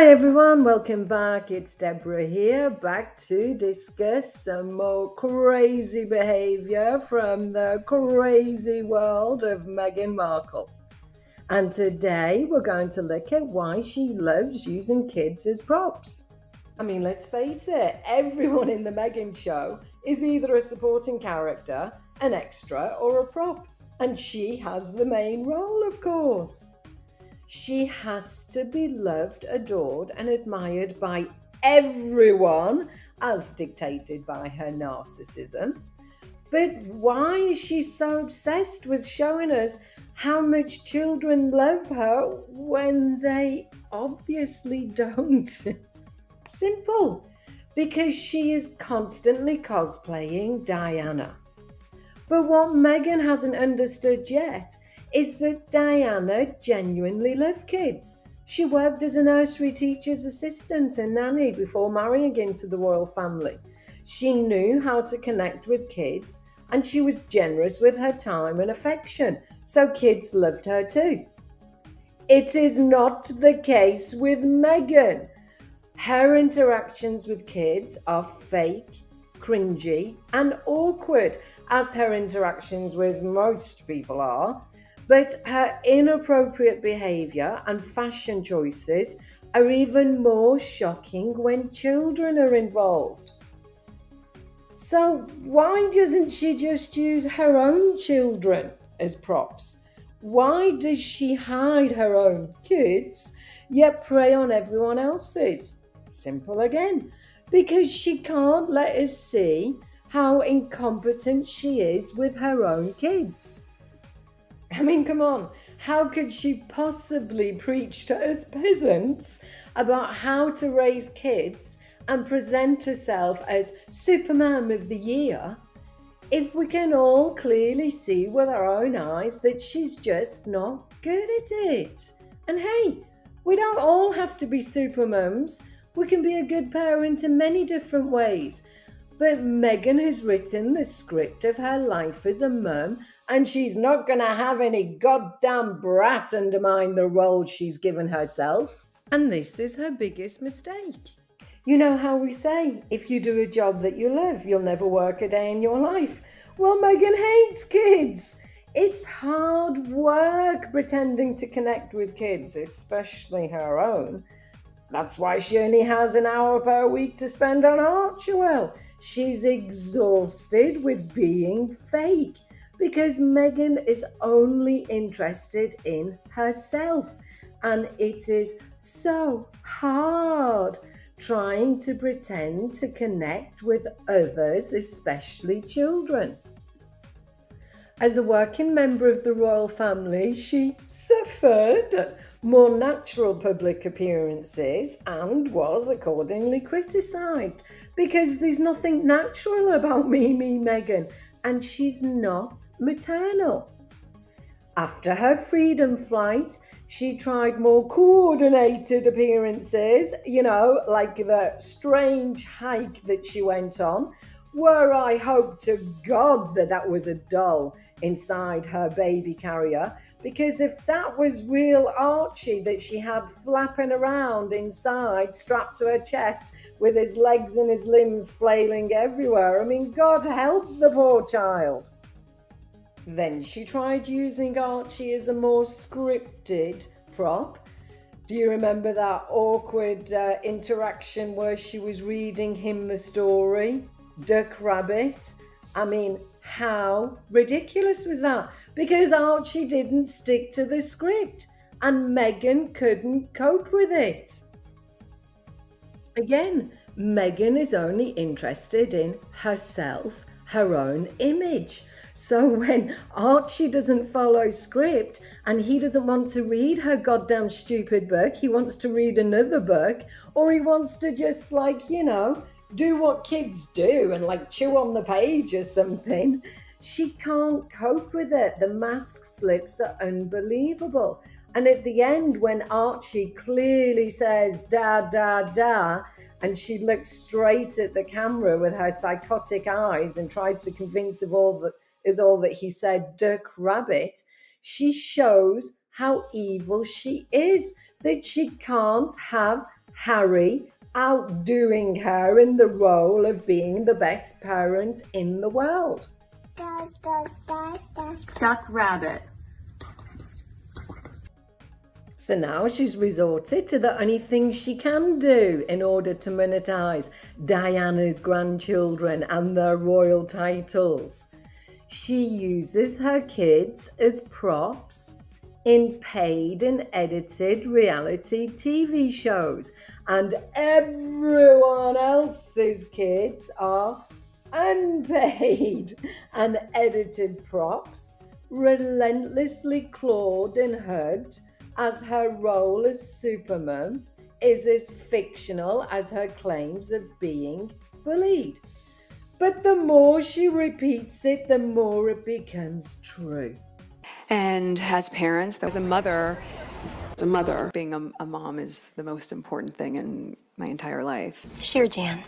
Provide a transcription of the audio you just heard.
Hi everyone, welcome back. It's Deborah here, back to discuss some more crazy behavior from the crazy world of Meghan Markle. And today we're going to look at why she loves using kids as props. I mean, let's face it, everyone in the Meghan show is either a supporting character, an extra, or a prop. And she has the main role, of course. She has to be loved, adored, and admired by everyone, as dictated by her narcissism. But why is she so obsessed with showing us how much children love her when they obviously don't? Simple. Because she is constantly cosplaying Diana. But what Meghan hasn't understood yet is that Diana genuinely loved kids. She worked as a nursery teacher's assistant and nanny before marrying into the royal family. She knew how to connect with kids and she was generous with her time and affection, so kids loved her too. It is not the case with Meghan. Her interactions with kids are fake, cringy, and awkward, as her interactions with most people are. But her inappropriate behaviour and fashion choices are even more shocking when children are involved. So, why doesn't she just use her own children as props? Why does she hide her own kids yet prey on everyone else's? Simple again. Because she can't let us see how incompetent she is with her own kids. I mean, come on. How could she possibly preach to us peasants about how to raise kids and present herself as Supermum of the Year if we can all clearly see with our own eyes that she's just not good at it? And hey, we don't all have to be supermums. We can be a good parent in many different ways. But Meghan has written the script of her life as a mum and she's not going to have any goddamn brat undermine the role she's given herself. And this is her biggest mistake. You know how we say, if you do a job that you love, you'll never work a day in your life. Well, Meghan hates kids. It's hard work pretending to connect with kids, especially her own. That's why she only has an hour per week to spend on Archewell. She's exhausted with being fake because Meghan is only interested in herself. And it is so hard trying to pretend to connect with others, especially children. As a working member of the royal family, she suffered more natural public appearances and was accordingly criticised because there's nothing natural about Mimi Meghan and she's not maternal. After her freedom flight, she tried more coordinated appearances, you know, like the strange hike that she went on, where I hope to God that that was a doll inside her baby carrier. Because if that was real Archie that she had flapping around inside, strapped to her chest, with his legs and his limbs flailing everywhere. I mean, God help the poor child. Then she tried using Archie as a more scripted prop. Do you remember that awkward uh, interaction where she was reading him the story? Duck Rabbit. I mean, how ridiculous was that? Because Archie didn't stick to the script and Meghan couldn't cope with it. Again, Meghan is only interested in herself, her own image. So when Archie doesn't follow script and he doesn't want to read her goddamn stupid book, he wants to read another book, or he wants to just like, you know, do what kids do and like chew on the page or something. She can't cope with it. The mask slips are unbelievable. And at the end, when Archie clearly says da da da, and she looks straight at the camera with her psychotic eyes and tries to convince of all that is all that he said, Duck Rabbit, she shows how evil she is, that she can't have Harry outdoing her in the role of being the best parent in the world. Duck rabbit. So now she's resorted to the only thing she can do in order to monetize Diana's grandchildren and their royal titles. She uses her kids as props in paid and edited reality TV shows, and everyone else's kids are unpaid and edited props, relentlessly clawed and hugged as her role as Supermum is as fictional as her claims of being bullied. But the more she repeats it, the more it becomes true. And as parents, as a mother, as a mother, being a, a mom is the most important thing in my entire life. Sure, Jan.